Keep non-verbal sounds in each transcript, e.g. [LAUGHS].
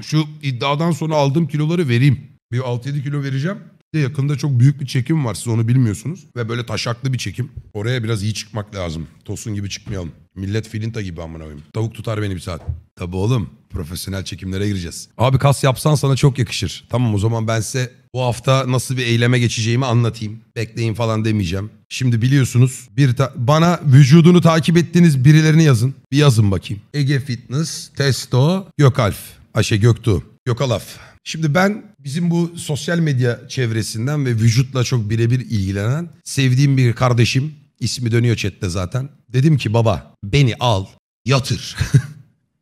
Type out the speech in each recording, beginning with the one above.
Şu iddiadan sonra aldığım kiloları vereyim. Bir 6-7 kilo vereceğim. Bir de yakında çok büyük bir çekim var siz onu bilmiyorsunuz. Ve böyle taşaklı bir çekim. Oraya biraz iyi çıkmak lazım. Tosun gibi çıkmayalım. Millet filinta gibi amına koyayım. Tavuk tutar beni bir saat. Tabii oğlum. Profesyonel çekimlere gireceğiz. Abi kas yapsan sana çok yakışır. Tamam o zaman ben size bu hafta nasıl bir eyleme geçeceğimi anlatayım. Bekleyin falan demeyeceğim. Şimdi biliyorsunuz bir bana vücudunu takip ettiğiniz birilerini yazın. Bir yazın bakayım. Ege Fitness, Testo, Gökalf. Ayşe Göktuğ, Gökalaf. Şimdi ben bizim bu sosyal medya çevresinden ve vücutla çok birebir ilgilenen sevdiğim bir kardeşim. ismi dönüyor chatte zaten. Dedim ki baba beni al yatır.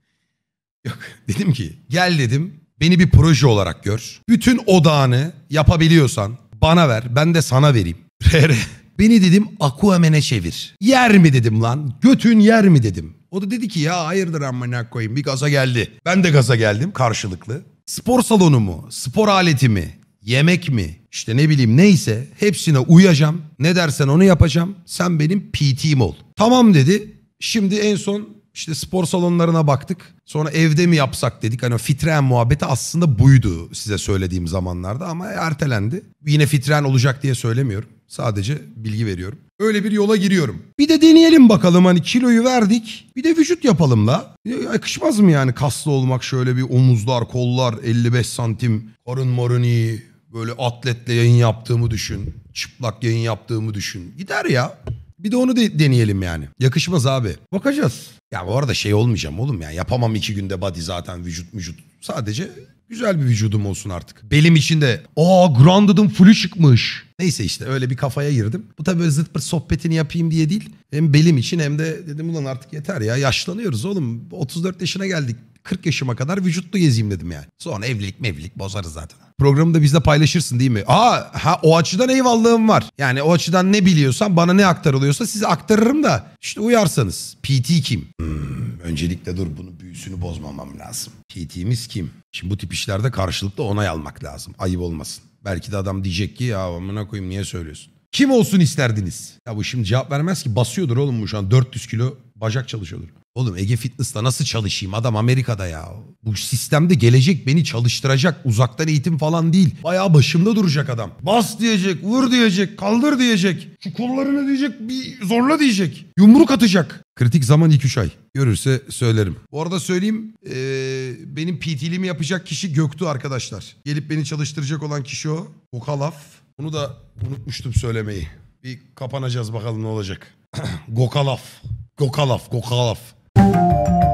[LAUGHS] Yok dedim ki gel dedim beni bir proje olarak gör. Bütün odağını yapabiliyorsan bana ver ben de sana vereyim. [LAUGHS] Beni dedim Aquaman'e çevir. Yer mi dedim lan götün yer mi dedim. O da dedi ki ya hayırdır amına koyayım bir gaza geldi. Ben de gaza geldim karşılıklı. Spor salonu mu, spor aleti mi, yemek mi, işte ne bileyim neyse hepsine uyacağım. Ne dersen onu yapacağım. Sen benim PT'm ol. Tamam dedi. Şimdi en son işte spor salonlarına baktık. Sonra evde mi yapsak dedik. Hani fitren muhabbeti aslında buydu size söylediğim zamanlarda ama ertelendi. Yine fitren olacak diye söylemiyorum. Sadece bilgi veriyorum. Öyle bir yola giriyorum. Bir de deneyelim bakalım hani kiloyu verdik. Bir de vücut yapalım la. Ya, Yakışmaz mı yani kaslı olmak şöyle bir omuzlar, kollar 55 santim, karın marın iyi. Böyle atletle yayın yaptığımı düşün. Çıplak yayın yaptığımı düşün. Gider ya. Bir de onu de deneyelim yani. Yakışmaz abi. Bakacağız. Ya bu arada şey olmayacağım oğlum ya. Yapamam iki günde body zaten vücut vücut. Sadece güzel bir vücudum olsun artık. Belim içinde aa Grounded'ın fullü çıkmış. Neyse işte öyle bir kafaya girdim. Bu tabii böyle zıt pırt sohbetini yapayım diye değil. Hem belim için hem de dedim ulan artık yeter ya. Yaşlanıyoruz oğlum. 34 yaşına geldik. 40 yaşıma kadar vücutlu gezeyim dedim yani. Sonra evlilik mevlilik bozarız zaten. Programı da bizde paylaşırsın değil mi? Aa ha, o açıdan eyvallahım var. Yani o açıdan ne biliyorsan bana ne aktarılıyorsa size aktarırım da işte uyarsanız. PT kim? Hmm, öncelikle dur bunu büyüsünü bozmamam lazım. PT'miz kim? Şimdi bu tip işlerde karşılıklı onay almak lazım. Ayıp olmasın. Belki de adam diyecek ki ya amına koyayım niye söylüyorsun? Kim olsun isterdiniz? Ya bu şimdi cevap vermez ki basıyordur oğlum bu şu an 400 kilo bacak çalışıyordur. Oğlum Ege Fitness'ta nasıl çalışayım? Adam Amerika'da ya. Bu sistemde gelecek beni çalıştıracak. Uzaktan eğitim falan değil. Bayağı başımda duracak adam. Bas diyecek, vur diyecek, kaldır diyecek. Şu kollarını diyecek, bir zorla diyecek. Yumruk atacak. Kritik zaman 2-3 ay. Görürse söylerim. Bu arada söyleyeyim eee, benim PT'liğimi yapacak kişi Göktuğ arkadaşlar. Gelip beni çalıştıracak olan kişi o. Gokalaf. Bunu da unutmuştum söylemeyi. Bir kapanacağız bakalım ne olacak. [CLEARS THROAT] Gokalaf. Gokalaf, Gokalaf. Música